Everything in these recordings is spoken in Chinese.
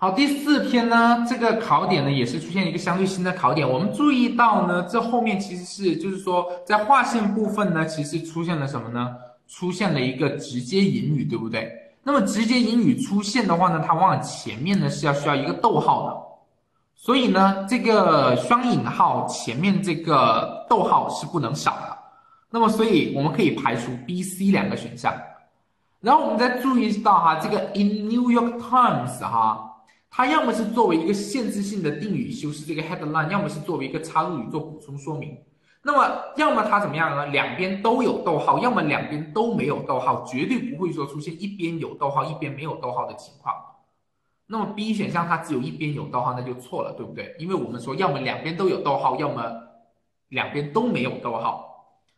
好，第四篇呢，这个考点呢也是出现一个相对新的考点。我们注意到呢，这后面其实是就是说在划线部分呢，其实出现了什么呢？出现了一个直接引语，对不对？那么直接引语出现的话呢，它往往前面呢是要需要一个逗号的，所以呢，这个双引号前面这个逗号是不能少的。那么，所以我们可以排除 B、C 两个选项。然后我们再注意到哈，这个 In New York Times 哈。它要么是作为一个限制性的定语修饰这个 headline，要么是作为一个插入语做补充说明。那么，要么它怎么样呢？两边都有逗号，要么两边都没有逗号，绝对不会说出现一边有逗号一边没有逗号的情况。那么 B 选项它只有一边有逗号，那就错了，对不对？因为我们说要么两边都有逗号，要么两边都没有逗号。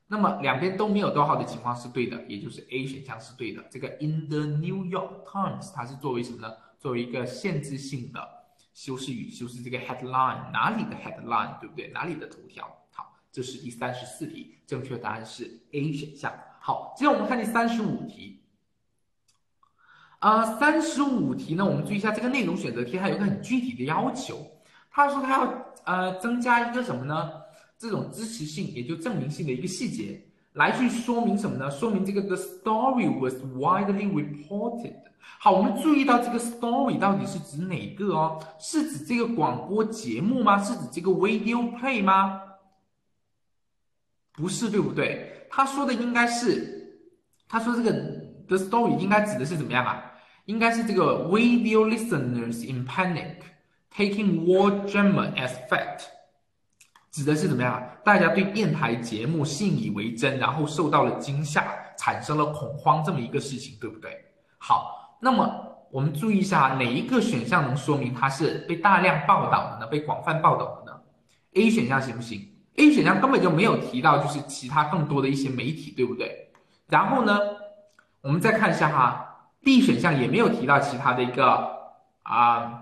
那么两边都没有逗号的情况是对的，也就是 A 选项是对的。这个 In the New York Times 它是作为什么呢？作为一个限制性的修饰语，修饰这个 headline 哪里的 headline 对不对？哪里的头条？好，这是第三十四题，正确答案是 A 选项。好，接着我们看第三十五题。啊，三十五题呢，我们注意一下这个内容选择题，它有个很具体的要求。他说他要呃增加一个什么呢？这种支持性，也就证明性的一个细节，来去说明什么呢？说明这个 the story was widely reported。好，我们注意到这个 story 到底是指哪个哦？是指这个广播节目吗？是指这个 video play 吗？不是，对不对？他说的应该是，他说这个 the story 应该指的是怎么样啊？应该是这个 video listeners in panic taking war drama as fact，指的是怎么样啊？大家对电台节目信以为真，然后受到了惊吓，产生了恐慌这么一个事情，对不对？好。那么我们注意一下，哪一个选项能说明它是被大量报道的呢？被广泛报道的呢？A 选项行不行？A 选项根本就没有提到，就是其他更多的一些媒体，对不对？然后呢，我们再看一下哈，D 选项也没有提到其他的一个啊。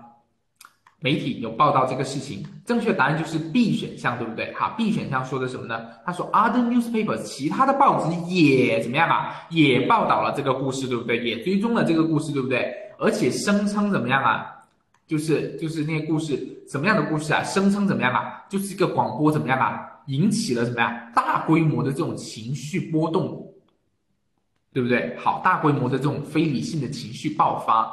媒体有报道这个事情，正确答案就是 B 选项，对不对？好，B 选项说的什么呢？他说 other newspapers，其他的报纸也怎么样啊？也报道了这个故事，对不对？也追踪了这个故事，对不对？而且声称怎么样啊？就是就是那些故事什么样的故事啊？声称怎么样啊？就是一个广播怎么样啊？引起了什么呀？大规模的这种情绪波动，对不对？好，大规模的这种非理性的情绪爆发，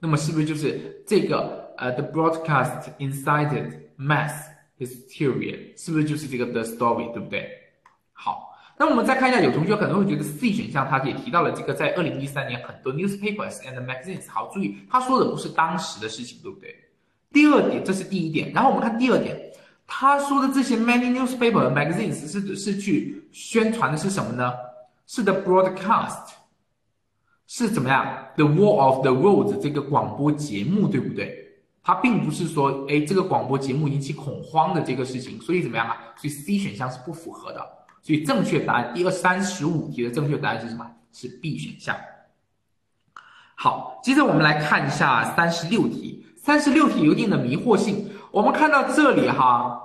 那么是不是就是这个？呃，the broadcast incited mass hysteria，是不是就是这个 the story，对不对？好，那我们再看一下，有同学可能会觉得 C 选项，它也提到了这个，在二零一三年很多 newspapers and magazines，好，注意，他说的不是当时的事情，对不对？第二点，这是第一点，然后我们看第二点，他说的这些 many newspaper magazines 是是去宣传的是什么呢？是 the broadcast，是怎么样？The War of the Worlds 这个广播节目，对不对？它并不是说，哎，这个广播节目引起恐慌的这个事情，所以怎么样啊？所以 C 选项是不符合的。所以正确答案，第二三十五题的正确答案是什么？是 B 选项。好，接着我们来看一下三十六题。三十六题有一定的迷惑性。我们看到这里哈，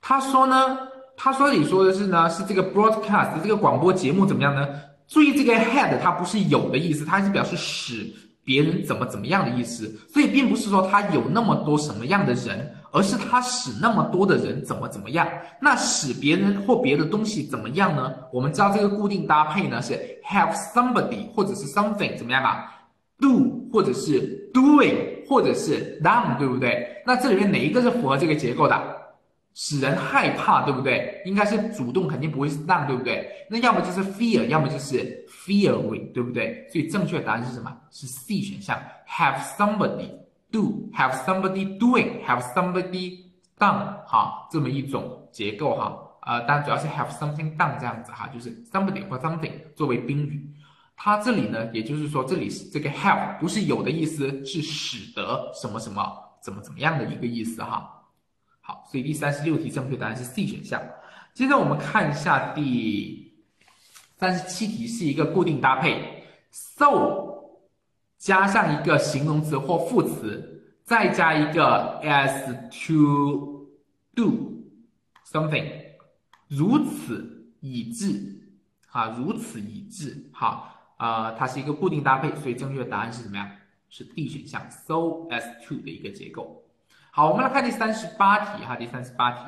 他说呢，他说里说的是呢，是这个 broadcast 这个广播节目怎么样呢？注意这个 had 它不是有的意思，它是表示使。别人怎么怎么样的意思，所以并不是说他有那么多什么样的人，而是他使那么多的人怎么怎么样。那使别人或别的东西怎么样呢？我们知道这个固定搭配呢是 have somebody 或者是 something 怎么样啊？do 或者是 doing 或者是 done 对不对？那这里面哪一个是符合这个结构的？使人害怕，对不对？应该是主动，肯定不会是 done，对不对？那要么就是 fear，要么就是 fearing，对不对？所以正确答案是什么？是 C 选项，have somebody do，have somebody doing，have somebody done，哈，这么一种结构哈。呃，当然主要是 have something done 这样子哈，就是 somebody 或 something 作为宾语。它这里呢，也就是说这里是这个 have 不是有的意思，是使得什么什么怎么怎么样的一个意思哈。好，所以第三十六题正确答案是 C 选项。接着我们看一下第三十七题，是一个固定搭配，so 加上一个形容词或副词，再加一个 as to do something，如此以致，啊，如此以致，好，呃，它是一个固定搭配，所以正确的答案是什么呀？是 D 选项 so as to 的一个结构。好，我们来看第三十八题哈，第三十八题。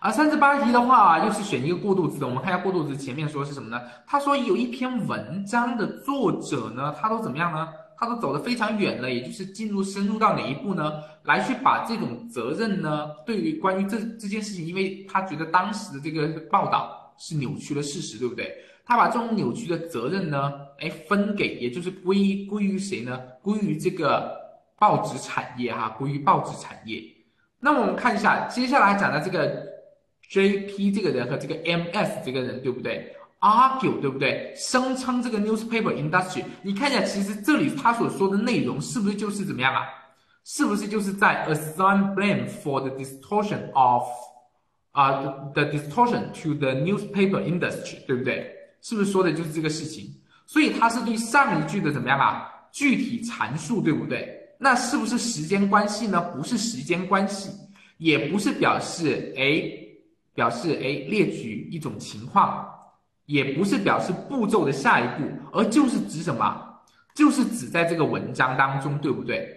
啊，三十八题的话又是选一个过渡词的，我们看一下过渡词前面说是什么呢？他说有一篇文章的作者呢，他都怎么样呢？他都走得非常远了，也就是进入深入到哪一步呢？来去把这种责任呢，对于关于这这件事情，因为他觉得当时的这个报道是扭曲了事实，对不对？他把这种扭曲的责任呢，哎，分给，也就是归归于谁呢？归于这个报纸产业哈，归于报纸产业。那么我们看一下接下来讲的这个 J.P. 这个人和这个 M.S. 这个人，对不对？argue 对不对？声称这个 newspaper industry，你看一下，其实这里他所说的内容是不是就是怎么样啊？是不是就是在 assign blame for the distortion of 啊 the distortion to the newspaper industry，对不对？是不是说的就是这个事情？所以他是对上一句的怎么样啊？具体阐述，对不对？那是不是时间关系呢？不是时间关系，也不是表示哎，表示哎列举一种情况。也不是表示步骤的下一步，而就是指什么？就是指在这个文章当中，对不对？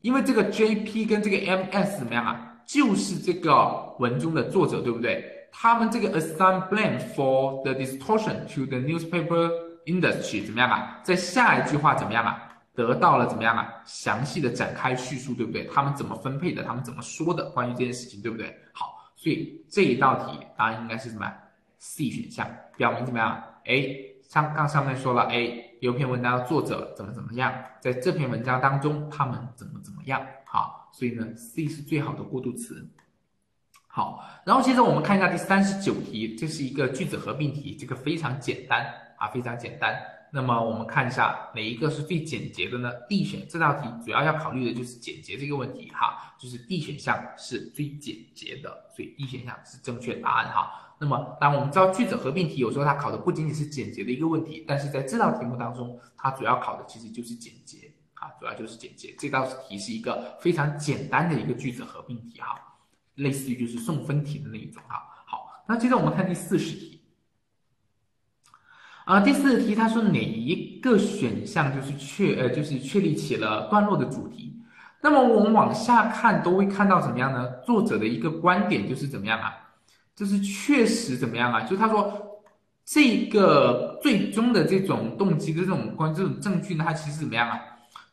因为这个 J.P. 跟这个 M.S. 怎么样啊？就是这个文中的作者，对不对？他们这个 assign blame for the distortion to the newspaper industry 怎么样啊？在下一句话怎么样啊？得到了怎么样啊？详细的展开叙述，对不对？他们怎么分配的？他们怎么说的？关于这件事情，对不对？好，所以这一道题答案应该是什么？C 选项表明怎么样？哎，上刚上面说了，哎，有篇文章的作者怎么怎么样，在这篇文章当中他们怎么怎么样？好，所以呢，C 是最好的过渡词。好，然后接着我们看一下第三十九题，这是一个句子合并题，这个非常简单啊，非常简单。那么我们看一下哪一个是最简洁的呢？D 选这道题主要要考虑的就是简洁这个问题哈，就是 D 选项是最简洁的，所以 D 选项是正确答案哈。那么，当我们知道句子合并题有时候它考的不仅仅是简洁的一个问题，但是在这道题目当中，它主要考的其实就是简洁啊，主要就是简洁。这道题是一个非常简单的一个句子合并题哈，类似于就是送分题的那一种哈。好，那接着我们看第四十题，啊，第四题他说哪一个选项就是确呃就是确立起了段落的主题？那么我们往下看都会看到怎么样呢？作者的一个观点就是怎么样啊？就是确实怎么样啊？就是他说这个最终的这种动机的这种关这种证据呢，它其实怎么样啊？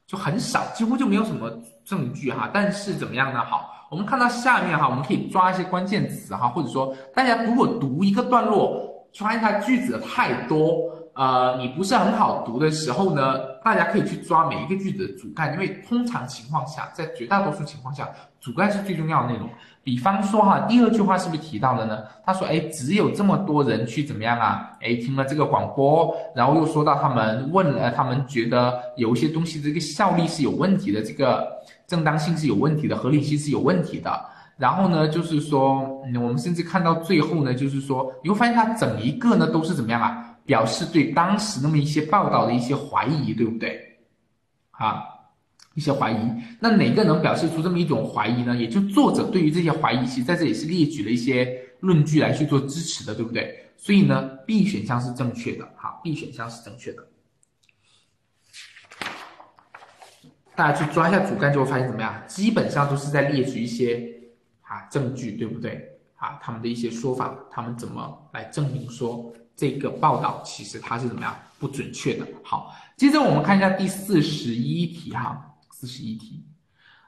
就很少，几乎就没有什么证据哈。但是怎么样呢？好，我们看到下面哈，我们可以抓一些关键词哈，或者说大家如果读一个段落，发现它句子太多。呃，你不是很好读的时候呢，大家可以去抓每一个句子的主干，因为通常情况下，在绝大多数情况下，主干是最重要的内容。比方说哈，第二句话是不是提到的呢？他说，哎，只有这么多人去怎么样啊？哎，听了这个广播，然后又说到他们问了，他们觉得有一些东西这个效力是有问题的，这个正当性是有问题的，合理性是有问题的。然后呢，就是说，我们甚至看到最后呢，就是说，你会发现它整一个呢都是怎么样啊？表示对当时那么一些报道的一些怀疑，对不对？啊，一些怀疑。那哪个能表示出这么一种怀疑呢？也就作者对于这些怀疑，其实在这里是列举了一些论据来去做支持的，对不对？所以呢，B 选项是正确的。好，B 选项是正确的。大家去抓一下主干，就会发现怎么样？基本上都是在列举一些啊证据，对不对？啊，他们的一些说法，他们怎么来证明说？这个报道其实它是怎么样不准确的。好，接着我们看一下第四十一题哈，四十一题。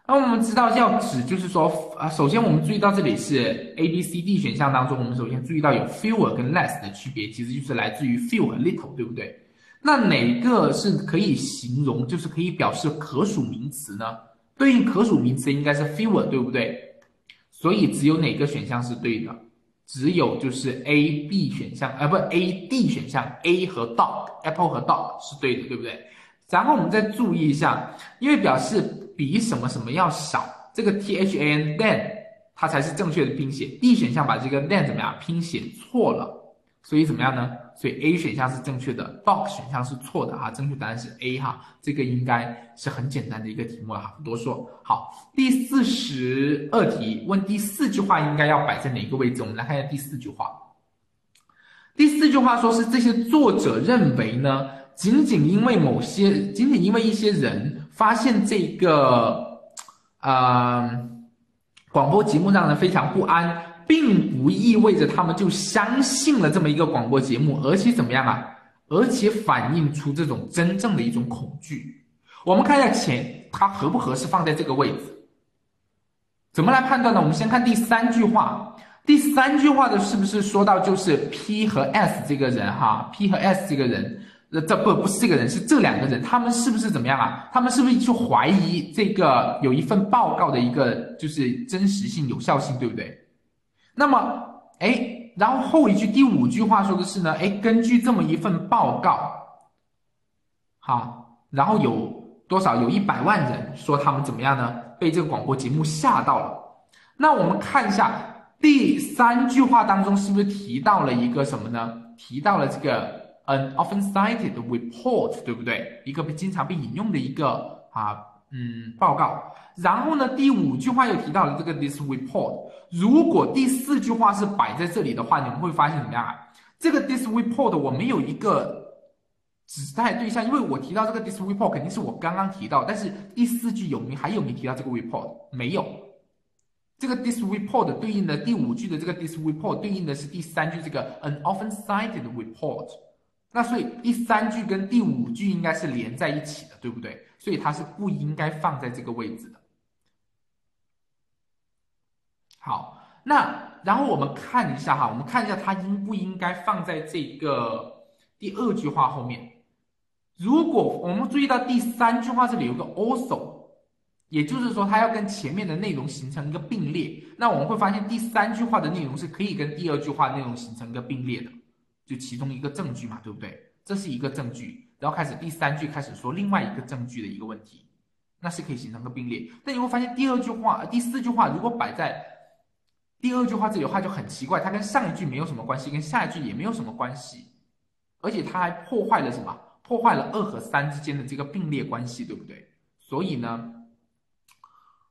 那我们知道要指就是说啊，首先我们注意到这里是 A、B、C、D 选项当中，我们首先注意到有 fewer 跟 less 的区别，其实就是来自于 few 和 little，对不对？那哪个是可以形容，就是可以表示可数名词呢？对应可数名词应该是 fewer，对不对？所以只有哪个选项是对的？只有就是 A、B 选项，呃，不，A、D 选项，A 和 dog，apple 和 dog 是对的，对不对？然后我们再注意一下，因为表示比什么什么要少，这个 T H A N then 它才是正确的拼写，D 选项把这个 then 怎么样拼写错了。所以怎么样呢？所以 A 选项是正确的，dog 选项是错的哈，正确答案是 A 哈，这个应该是很简单的一个题目了哈，不多说。好，第四十二题问第四句话应该要摆在哪个位置？我们来看一下第四句话。第四句话说是这些作者认为呢，仅仅因为某些，仅仅因为一些人发现这个，呃，广播节目让人非常不安，并不意味着他们就相信了这么一个广播节目，而且怎么样啊？而且反映出这种真正的一种恐惧。我们看一下前，它合不合适放在这个位置？怎么来判断呢？我们先看第三句话。第三句话的是不是说到就是 P 和 S 这个人哈？P 和 S 这个人，呃，这不不是这个人，是这两个人，他们是不是怎么样啊？他们是不是就怀疑这个有一份报告的一个就是真实性、有效性，对不对？那么，哎，然后后一句第五句话说的是呢，哎，根据这么一份报告，好，然后有多少？有一百万人说他们怎么样呢？被这个广播节目吓到了。那我们看一下。第三句话当中是不是提到了一个什么呢？提到了这个 an often cited report，对不对？一个被经常被引用的一个啊，嗯，报告。然后呢，第五句话又提到了这个 this report。如果第四句话是摆在这里的话，你们会发现怎么样啊？这个 this report 我没有一个指代对象，因为我提到这个 this report 肯定是我刚刚提到，但是第四句有没还有没提到这个 report？没有。这个 this report 对应的第五句的这个 this report 对应的是第三句这个 an often cited report，那所以第三句跟第五句应该是连在一起的，对不对？所以它是不应该放在这个位置的。好，那然后我们看一下哈，我们看一下它应不应该放在这个第二句话后面。如果我们注意到第三句话这里有个 also。也就是说，它要跟前面的内容形成一个并列，那我们会发现第三句话的内容是可以跟第二句话内容形成一个并列的，就其中一个证据嘛，对不对？这是一个证据，然后开始第三句开始说另外一个证据的一个问题，那是可以形成个并列。但你会发现第二句话、第四句话如果摆在第二句话这里的话就很奇怪，它跟上一句没有什么关系，跟下一句也没有什么关系，而且它还破坏了什么？破坏了二和三之间的这个并列关系，对不对？所以呢？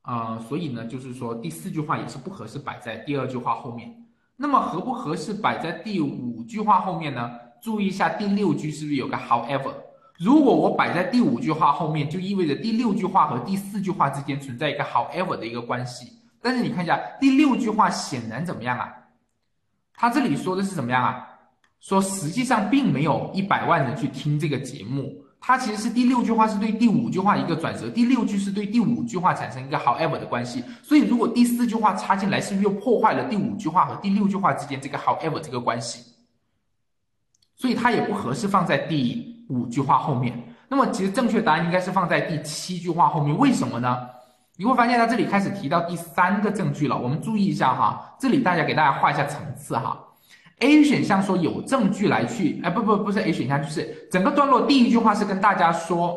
呃，所以呢，就是说第四句话也是不合适摆在第二句话后面。那么合不合适摆在第五句话后面呢？注意一下第六句是不是有个 however？如果我摆在第五句话后面，就意味着第六句话和第四句话之间存在一个 however 的一个关系。但是你看一下第六句话，显然怎么样啊？他这里说的是怎么样啊？说实际上并没有一百万人去听这个节目。它其实是第六句话是对第五句话一个转折，第六句是对第五句话产生一个 however 的关系，所以如果第四句话插进来，是不是又破坏了第五句话和第六句话之间这个 however 这个关系？所以它也不合适放在第五句话后面。那么其实正确答案应该是放在第七句话后面，为什么呢？你会发现它这里开始提到第三个证据了，我们注意一下哈，这里大家给大家画一下层次哈。A 选项说有证据来去，哎不不不是 A 选项，就是整个段落第一句话是跟大家说，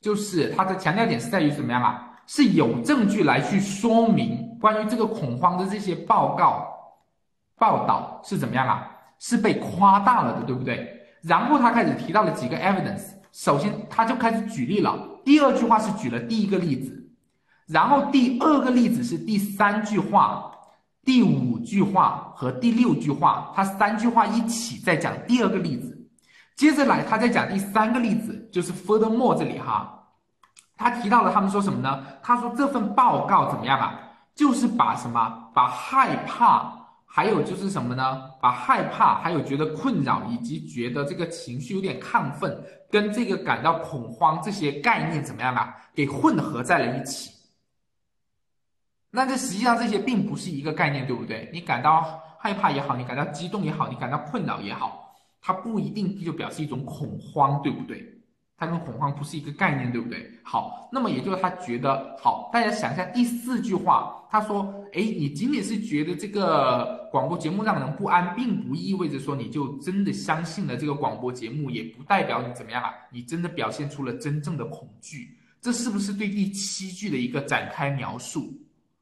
就是它的强调点是在于怎么样啊？是有证据来去说明关于这个恐慌的这些报告报道是怎么样啊？是被夸大了的，对不对？然后他开始提到了几个 evidence，首先他就开始举例了，第二句话是举了第一个例子，然后第二个例子是第三句话。第五句话和第六句话，他三句话一起在讲第二个例子，接着来他在讲第三个例子，就是 furthermore 这里哈，他提到了他们说什么呢？他说这份报告怎么样啊？就是把什么，把害怕，还有就是什么呢？把害怕，还有觉得困扰，以及觉得这个情绪有点亢奋，跟这个感到恐慌这些概念怎么样啊？给混合在了一起。那这实际上这些并不是一个概念，对不对？你感到害怕也好，你感到激动也好，你感到困扰也好，它不一定就表示一种恐慌，对不对？它跟恐慌不是一个概念，对不对？好，那么也就是他觉得好，大家想一下第四句话，他说：“哎，你仅仅是觉得这个广播节目让人不安，并不意味着说你就真的相信了这个广播节目，也不代表你怎么样啊？你真的表现出了真正的恐惧，这是不是对第七句的一个展开描述？”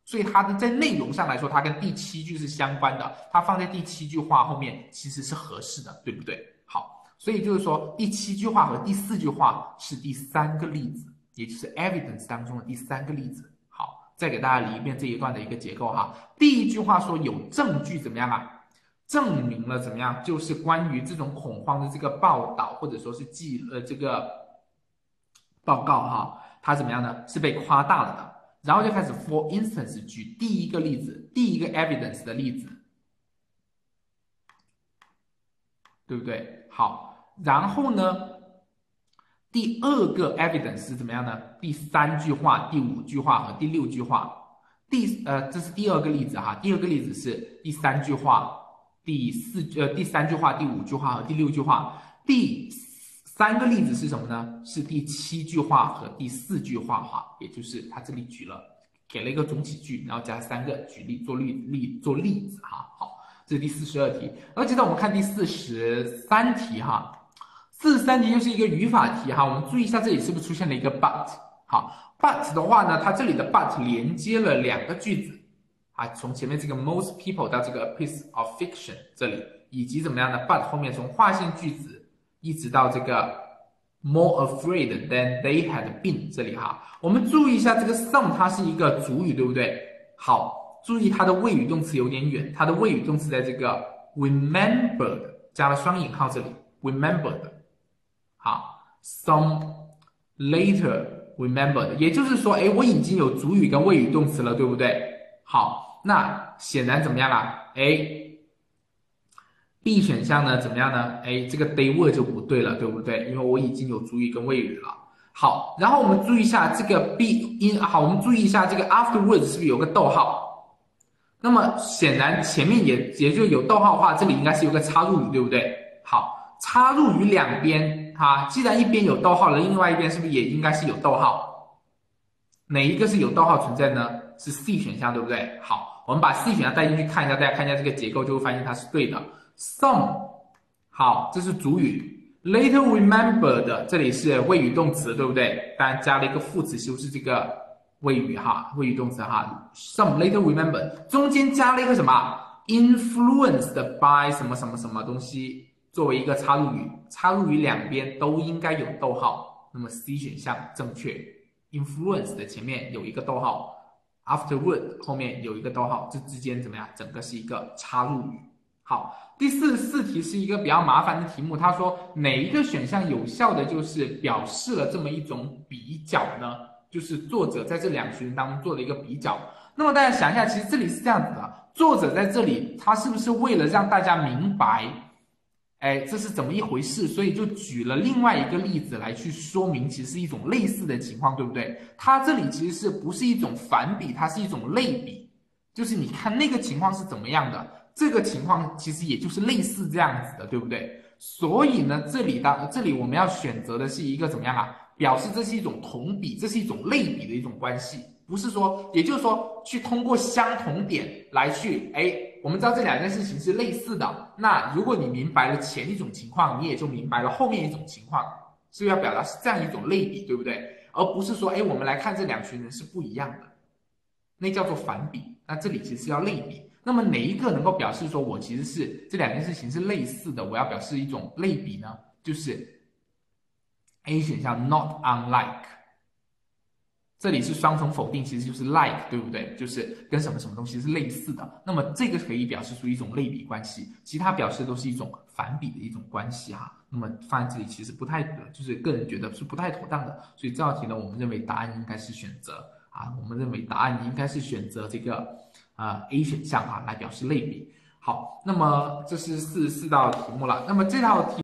所以它的在内容上来说，它跟第七句是相关的，它放在第七句话后面其实是合适的，对不对？好，所以就是说第七句话和第四句话是第三个例子，也就是 evidence 当中的第三个例子。好，再给大家理一遍这一段的一个结构哈。第一句话说有证据怎么样啊？证明了怎么样？就是关于这种恐慌的这个报道，或者说是记呃这个报告哈，它怎么样呢？是被夸大了的。然后就开始 for instance 举第一个例子，第一个 evidence 的例子，对不对？好，然后呢，第二个 evidence 是怎么样呢？第三句话、第五句话和第六句话。第呃，这是第二个例子哈。第二个例子是第三句话、第四呃第三句话、第五句话和第六句话。第三个例子是什么呢？是第七句话和第四句话哈，也就是他这里举了给了一个总体句，然后加三个举例做例例做例子哈。好，这是第四十二题。然后接着我们看第四十三题哈。四十三题又是一个语法题哈，我们注意一下这里是不是出现了一个 but。好，but 的话呢，它这里的 but 连接了两个句子，啊，从前面这个 most people 到这个 piece of fiction 这里，以及怎么样呢？but 后面从划线句子一直到这个 more afraid than they had been 这里哈，我们注意一下这个 some 它是一个主语，对不对？好，注意它的谓语动词有点远，它的谓语动词在这个 remembered 加了双引号这里，remembered，好，some later。remembered，也就是说，哎，我已经有主语跟谓语动词了，对不对？好，那显然怎么样啦？哎，B 选项呢怎么样呢？哎，这个 they were 就不对了，对不对？因为我已经有主语跟谓语了。好，然后我们注意一下这个 B in，好，我们注意一下这个 afterwards 是不是有个逗号？那么显然前面也也就有逗号的话，这里应该是有个插入语，对不对？好，插入语两边。啊，既然一边有逗号了，另外一边是不是也应该是有逗号？哪一个是有逗号存在呢？是 C 选项，对不对？好，我们把 C 选项带进去看一下，大家看一下这个结构，就会发现它是对的。Some，好，这是主语。Later remembered，这里是谓语动词，对不对？当然加了一个副词修饰这个谓语哈，谓语动词哈。Some later remembered，中间加了一个什么？Influenced by 什么什么什么东西？作为一个插入语，插入语两边都应该有逗号，那么 C 选项正确。influence 的前面有一个逗号，afterward 后面有一个逗号，这之间怎么样？整个是一个插入语。好，第四十四题是一个比较麻烦的题目，他说哪一个选项有效的就是表示了这么一种比较呢？就是作者在这两群当中做了一个比较。那么大家想一下，其实这里是这样子的，作者在这里他是不是为了让大家明白？哎，这是怎么一回事？所以就举了另外一个例子来去说明，其实是一种类似的情况，对不对？它这里其实是不是一种反比，它是一种类比，就是你看那个情况是怎么样的，这个情况其实也就是类似这样子的，对不对？所以呢，这里的这里我们要选择的是一个怎么样啊？表示这是一种同比，这是一种类比的一种关系，不是说，也就是说，去通过相同点来去哎。我们知道这两件事情是类似的，那如果你明白了前一种情况，你也就明白了后面一种情况，是要表达是这样一种类比，对不对？而不是说，哎，我们来看这两群人是不一样的，那叫做反比。那这里其实要类比。那么哪一个能够表示说我其实是这两件事情是类似的？我要表示一种类比呢？就是 A 选项 not unlike。这里是双重否定，其实就是 like，对不对？就是跟什么什么东西是类似的。那么这个可以表示出一种类比关系，其他表示都是一种反比的一种关系哈。那么放在这里其实不太，就是个人觉得是不太妥当的。所以这道题呢，我们认为答案应该是选择啊，我们认为答案应该是选择这个啊 A 选项啊来表示类比。好，那么这是四十四道题目了。那么这道题。